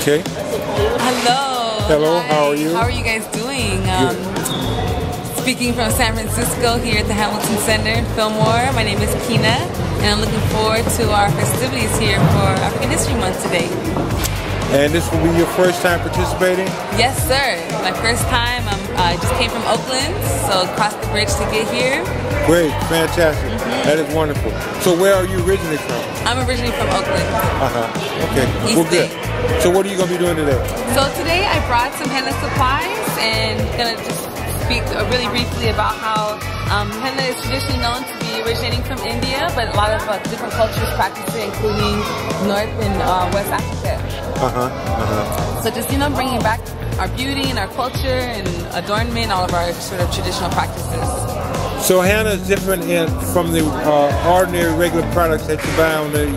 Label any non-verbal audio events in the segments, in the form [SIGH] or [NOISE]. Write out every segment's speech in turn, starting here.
Okay. Hello. Hello, Hi. how are you? How are you guys doing? Um, speaking from San Francisco here at the Hamilton Center in Fillmore, my name is Kina, and I'm looking forward to our festivities here for African History Month today. And this will be your first time participating? Yes, sir. My first time. I'm, I just came from Oakland, so crossed the bridge to get here. Great, fantastic. That is wonderful. So where are you originally from? I'm originally from Oakland. Uh-huh. Okay. East well, good. So what are you going to be doing today? So today I brought some henna supplies and gonna just speak really briefly about how um, henna is traditionally known to be originating from India, but a lot of uh, different cultures practice it, including North and uh, West Africa. Uh-huh. Uh-huh. So just, you know, bringing back our beauty and our culture and adornment, all of our sort of traditional practices. So henna is different in, from the uh, ordinary regular products that you buy on the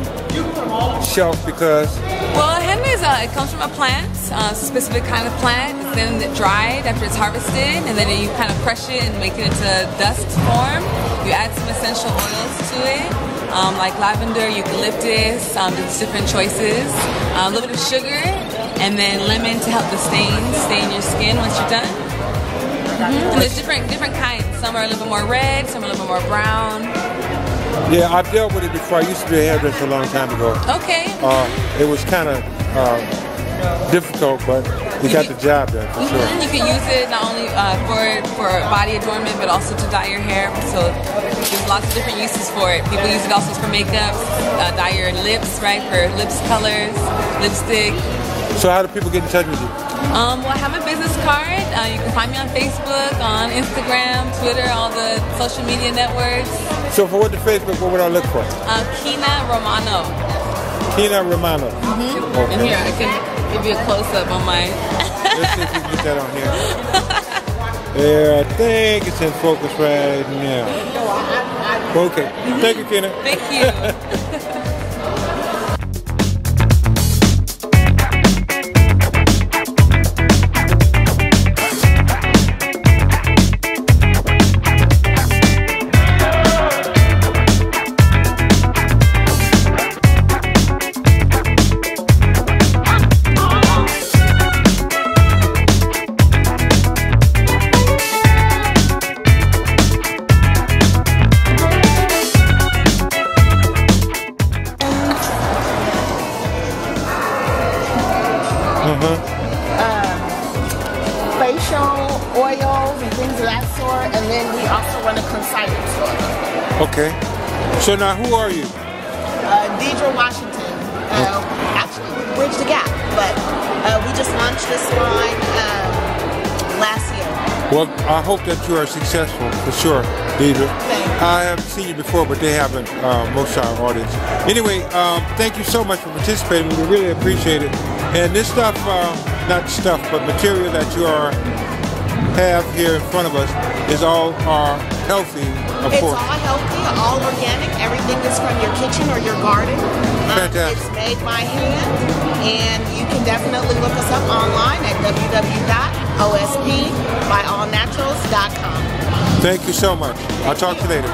shelf because Well, henna is a, it comes from a plant, uh, a specific kind of plant. It's then dried after it's harvested, and then you kind of crush it and make it into dust form. You add some essential oils to it, um, like lavender, eucalyptus, um, different choices. Uh, a little bit of sugar, and then lemon to help the stain stain your skin once you're done. Mhm. And there's different different kinds. Some are a little bit more red, some are a little bit more brown. yeah, I've dealt with it before. I used to be a hairdresser a long time ago. Okay. Uh, it was kind of uh, difficult, but you got the job done for sure. Mhm, You can use it not only uh, for for body adornment, but also to dye your hair. So there's lots of different uses for it. People use it also for makeup, uh, dye your lips, right, for lips colors, lipstick. So how do people get in touch with you? Um, well, I have a business card. Uh, you can find me on Facebook, on Instagram, Twitter, all the social media networks. So for what the Facebook, what would I look for? Uh, Kina Romano. Kina Romano. And Okay. here, I can give you a close up on my. Let's see if we can get that on here. [LAUGHS] There, I think it's in focus right now. Okay. Thank you, Kina. Thank you. [LAUGHS] facial oils and things of that sort, and then we also run a consignment store. Okay. So now, who are you? Uh, Deidre Washington, uh, actually we bridged the gap, but uh, we just launched this line um, last year. Well, I hope that you are successful for sure, Deidre. Thank you. I haven't seen you before, but they haven't, uh, most of our audience. Anyway, um, thank you so much for participating. We really appreciate it. And this stuff, uh, not stuff, but material that you are have here in front of us is all are healthy, of It's course. all healthy, all organic. Everything is from your kitchen or your garden. Um, Fantastic. It's made by hand, and you can definitely look us up online at www.ospbyallnaturals.com. Thank you so much. I'll talk to you later.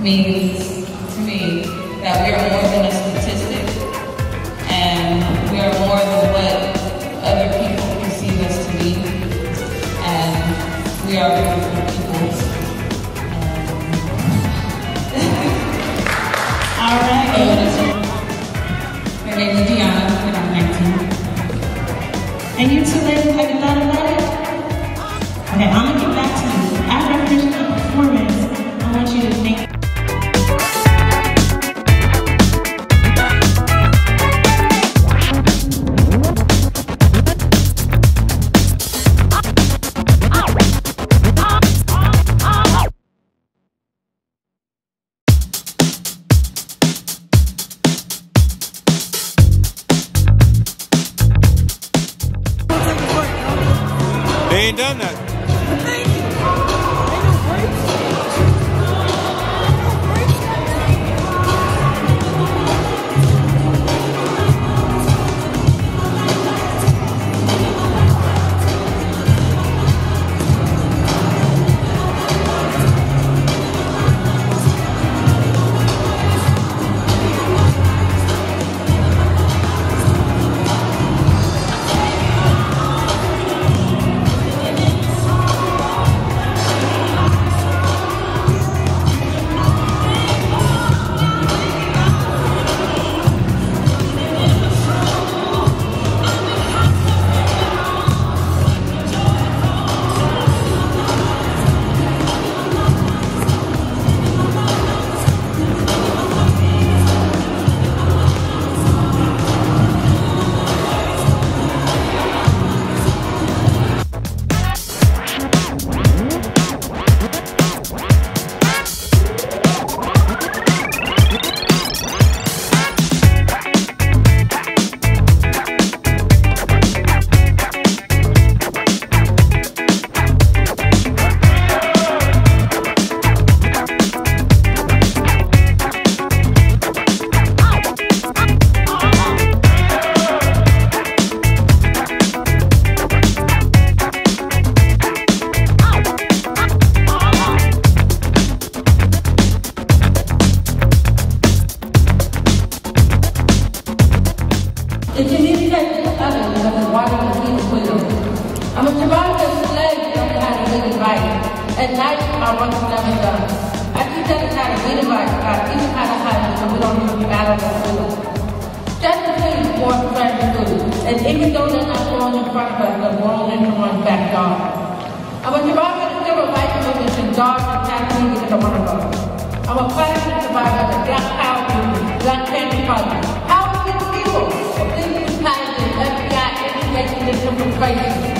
Means to me that we are more than Of slaves don't know how to. At night, I want to never done. I teach us how to read and write, how to hide so we don't even battle the food. Just to please more fresh food. And even though they're not growing in front of us, they're growing in someone's backyard. I'm a survivor of the civil rights movement and dogs and taxis because I want to go. I'm a classic survivor of the Black Power movement, Black Panther Party. Powerful people, the police intelligence, FBI, education.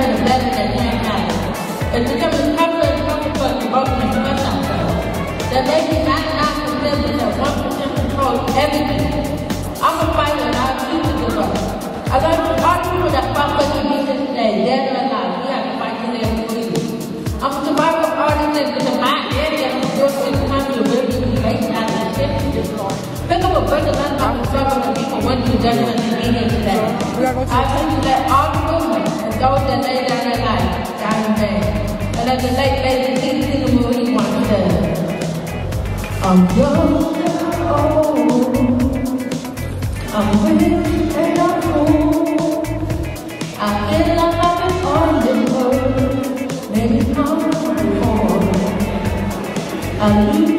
to manage for the better that can't happen. It's becoming tougher and tougher for us to vote and express ourselves. They're making 99% that 1% control everything. I'm a fighter and I'll to give up. I got all the people that fought for the music today, dead or alive. We have to fight for their freedom. I'm a survivor of artists because in my area, I'm sure it's time to live in the out of the 50s. Pick up a bunch of that people through judgment and be here today. I think that all the movement those that laid down their life die in vain. And as the late lady Teena Teena Marie once said, I'm young old. I'm rich and I'm poor. I feel like I've been on the road many times before. I leave